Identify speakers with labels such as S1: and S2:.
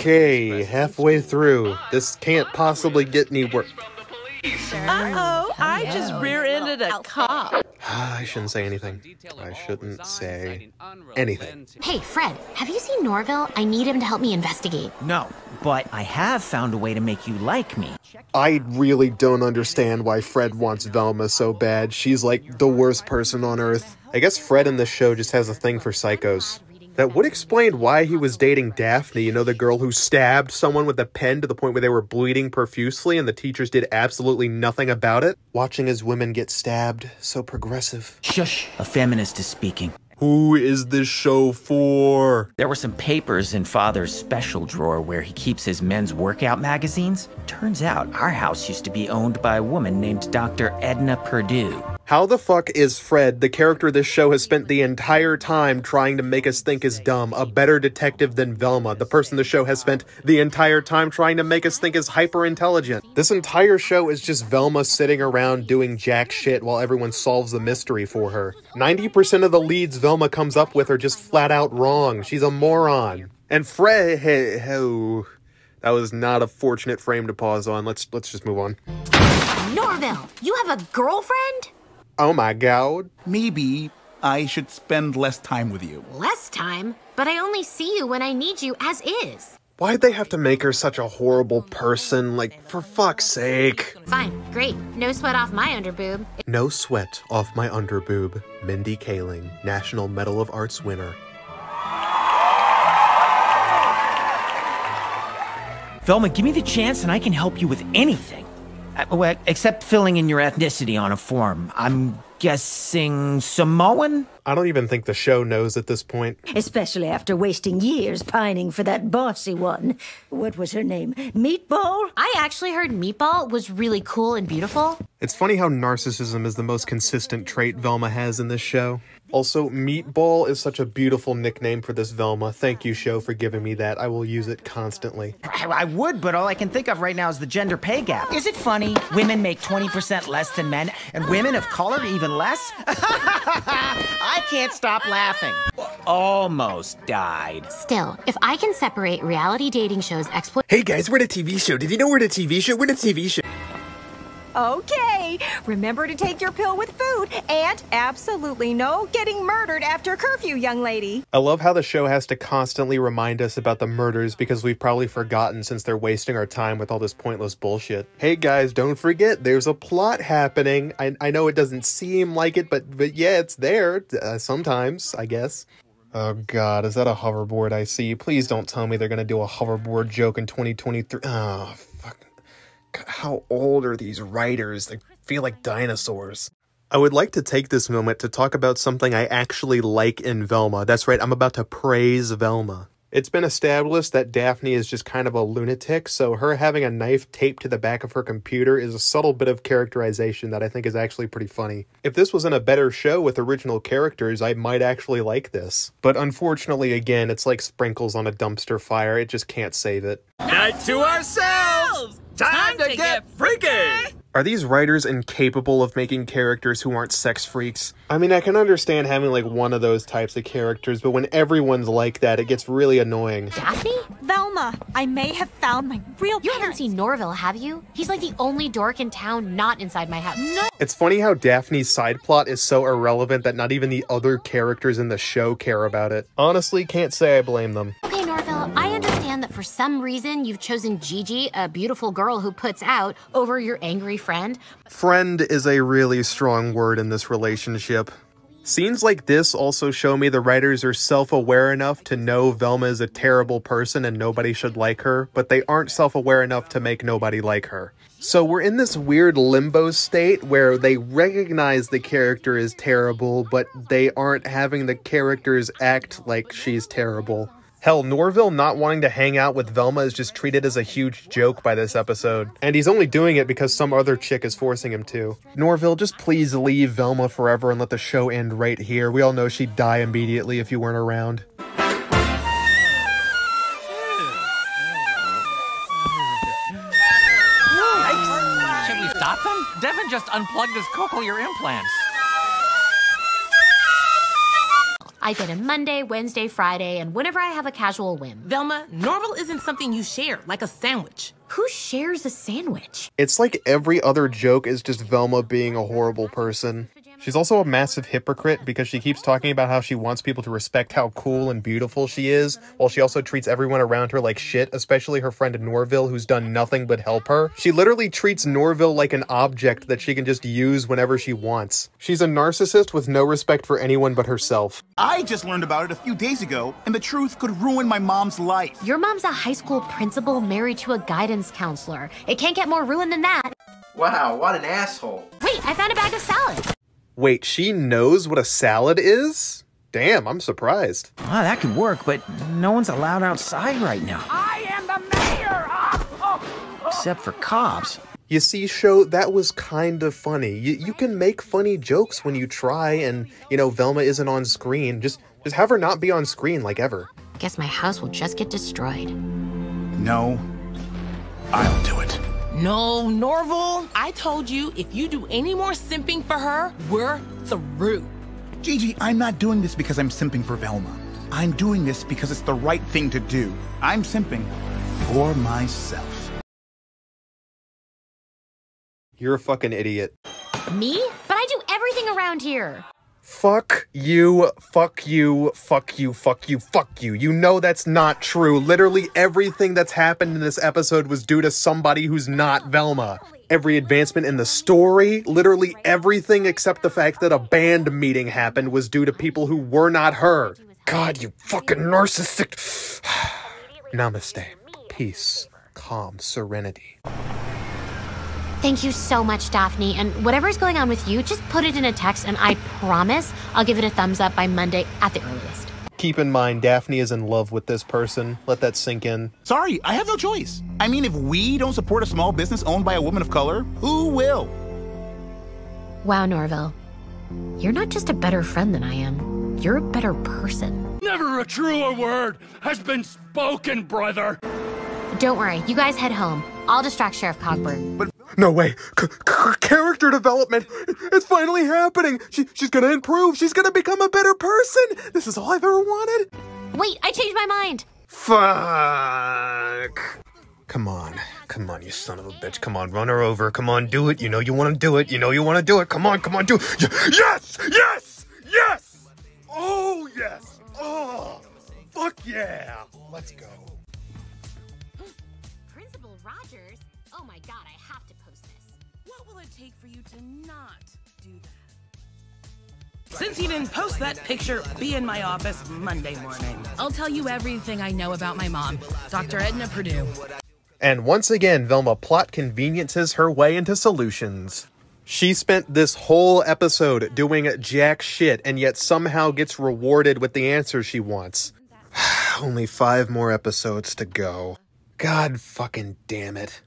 S1: Okay, halfway through. This can't possibly get any worse.
S2: Uh-oh, I just rear-ended a cop.
S1: I shouldn't say anything. I shouldn't say anything.
S3: Hey, Fred, have you seen Norville? I need him to help me investigate.
S4: No, but I have found a way to make you like me.
S1: I really don't understand why Fred wants Velma so bad. She's like the worst person on earth. I guess Fred in this show just has a thing for psychos. That would explain why he was dating Daphne, you know, the girl who stabbed someone with a pen to the point where they were bleeding profusely and the teachers did absolutely nothing about it. Watching as women get stabbed, so progressive.
S4: Shush, a feminist is speaking.
S1: Who is this show for?
S4: There were some papers in Father's special drawer where he keeps his men's workout magazines. Turns out our house used to be owned by a woman named Dr. Edna Purdue.
S1: How the fuck is Fred, the character this show has spent the entire time trying to make us think is dumb, a better detective than Velma, the person the show has spent the entire time trying to make us think is hyper intelligent? This entire show is just Velma sitting around doing jack shit while everyone solves the mystery for her. 90% of the leads Velma comes up with are just flat out wrong. She's a moron. And Fred, hey, oh, that was not a fortunate frame to pause on. Let's let's just move on.
S3: Norville, you have a girlfriend?
S1: Oh my god.
S5: Maybe I should spend less time with you.
S3: Less time, but I only see you when I need you as is.
S1: Why'd they have to make her such a horrible person? Like, for fuck's sake.
S3: Fine, great. No sweat off my underboob.
S1: No sweat off my underboob. Mindy Kaling, National Medal of Arts winner.
S4: Velma, give me the chance and I can help you with anything. Uh, well, except filling in your ethnicity on a form. I'm guessing Samoan?
S1: I don't even think the show knows at this point.
S6: Especially after wasting years pining for that bossy one. What was her name? Meatball?
S3: I actually heard Meatball was really cool and beautiful.
S1: It's funny how narcissism is the most consistent trait Velma has in this show. Also, Meatball is such a beautiful nickname for this Velma. Thank you, show, for giving me that. I will use it constantly.
S4: I, I would, but all I can think of right now is the gender pay gap. Is it funny? Women make 20% less than men, and women of color even less? I can't stop laughing. Almost died.
S3: Still, if I can separate reality dating shows exploit.
S1: Hey guys, we're the TV show. Did you know we're the TV show? We're the TV show.
S2: Okay, remember to take your pill with food, and absolutely no getting murdered after curfew, young lady.
S1: I love how the show has to constantly remind us about the murders because we've probably forgotten since they're wasting our time with all this pointless bullshit. Hey guys, don't forget, there's a plot happening. I, I know it doesn't seem like it, but, but yeah, it's there uh, sometimes, I guess. Oh god, is that a hoverboard I see? Please don't tell me they're gonna do a hoverboard joke in 2023. Oh. God, how old are these writers? They feel like dinosaurs. I would like to take this moment to talk about something I actually like in Velma. That's right, I'm about to praise Velma. It's been established that Daphne is just kind of a lunatic, so her having a knife taped to the back of her computer is a subtle bit of characterization that I think is actually pretty funny. If this was in a better show with original characters, I might actually like this. But unfortunately, again, it's like sprinkles on a dumpster fire, it just can't save it.
S7: Night to ourselves! Time, to, get, freaky!
S1: Are these writers incapable of making characters who aren't sex freaks? I mean, I can understand having like one of those types of characters, but when everyone's like that, it gets really annoying.
S3: Daphne?
S2: Velma, I may have found my real
S3: You haven't seen Norville, have you? He's like the only dork in town not inside my house. No!
S1: It's funny how Daphne's side plot is so irrelevant that not even the other characters in the show care about it. Honestly, can't say I blame them.
S3: For some reason you've chosen Gigi, a beautiful girl who puts out, over your angry friend.
S1: Friend is a really strong word in this relationship. Scenes like this also show me the writers are self aware enough to know Velma is a terrible person and nobody should like her, but they aren't self aware enough to make nobody like her. So we're in this weird limbo state where they recognize the character is terrible, but they aren't having the characters act like she's terrible. Hell, Norville not wanting to hang out with Velma is just treated as a huge joke by this episode. And he's only doing it because some other chick is forcing him to. Norville, just please leave Velma forever and let the show end right here. We all know she'd die immediately if you weren't around.
S7: Should we stop them? Devin just unplugged his cochlear implants.
S3: I I get him Monday, Wednesday, Friday, and whenever I have a casual whim.
S8: Velma, Norville isn't something you share, like a sandwich.
S3: Who shares a sandwich?
S1: It's like every other joke is just Velma being a horrible person. She's also a massive hypocrite because she keeps talking about how she wants people to respect how cool and beautiful she is, while she also treats everyone around her like shit, especially her friend Norville, who's done nothing but help her. She literally treats Norville like an object that she can just use whenever she wants. She's a narcissist with no respect for anyone but herself.
S5: I just learned about it a few days ago, and the truth could ruin my mom's life.
S3: Your mom's a high school principal married to a guidance counselor. It can't get more ruined than that.
S9: Wow, what an asshole.
S3: Wait, I found a bag of salad.
S1: Wait, she knows what a salad is? Damn, I'm surprised.
S4: Wow, that could work, but no one's allowed outside right now.
S7: I am the mayor! Oh, oh,
S4: Except for cops.
S1: You see, show that was kind of funny. You you can make funny jokes when you try, and you know Velma isn't on screen. Just just have her not be on screen like ever.
S3: Guess my house will just get destroyed.
S5: No, I'll do it.
S8: No, Norville, I told you if you do any more simping for her, we're through.
S5: Gigi, I'm not doing this because I'm simping for Velma. I'm doing this because it's the right thing to do. I'm simping for myself.
S1: You're a fucking idiot.
S3: Me? But I do everything around here.
S1: Fuck you, fuck you, fuck you, fuck you, fuck you. You know that's not true. Literally everything that's happened in this episode was due to somebody who's not Velma. Every advancement in the story, literally everything except the fact that a band meeting happened was due to people who were not her. God, you fucking narcissistic. Namaste. Peace, calm, serenity.
S3: Thank you so much, Daphne. And whatever's going on with you, just put it in a text, and I promise I'll give it a thumbs up by Monday at the earliest.
S1: Keep in mind, Daphne is in love with this person. Let that sink in.
S5: Sorry, I have no choice. I mean, if we don't support a small business owned by a woman of color, who will?
S3: Wow, Norville. You're not just a better friend than I am, you're a better person.
S10: Never a truer word has been spoken, brother.
S3: Don't worry, you guys head home. I'll distract Sheriff Cogburn.
S1: But no way. C- character development. It's finally happening. She, she's gonna improve. She's gonna become a better person. This is all I've ever wanted.
S3: Wait, I changed my mind.
S1: Fuck. Come on. Come on, you son of a bitch. Come on, run her over. Come on, do it. You know you want to do it. You know you want to do it. Come on, come on, do it. Yes! Yes! Yes! Oh, yes! Oh! Fuck yeah! Let's go.
S3: Principal Rogers? Oh my god, I have to post this.
S8: What will it take for you to not do that? Since you didn't post that picture, be in my office Monday morning. I'll tell you everything I know about my mom, Dr. Edna Purdue.
S1: And once again, Velma plot conveniences her way into solutions. She spent this whole episode doing jack shit and yet somehow gets rewarded with the answer she wants. Only five more episodes to go. God fucking damn it.